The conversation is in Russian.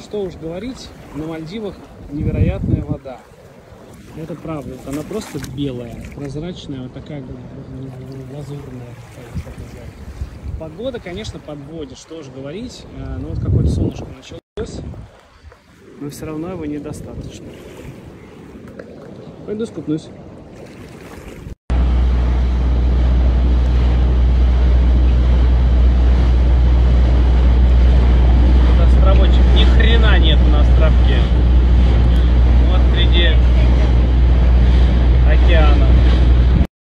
что уж говорить, на Мальдивах невероятная вода. Это правда, она просто белая, прозрачная, вот такая лазурная. Погода, конечно, подводит, что уж говорить, э, но вот какое-то солнышко началось, но все равно его недостаточно. Пойду скупнусь.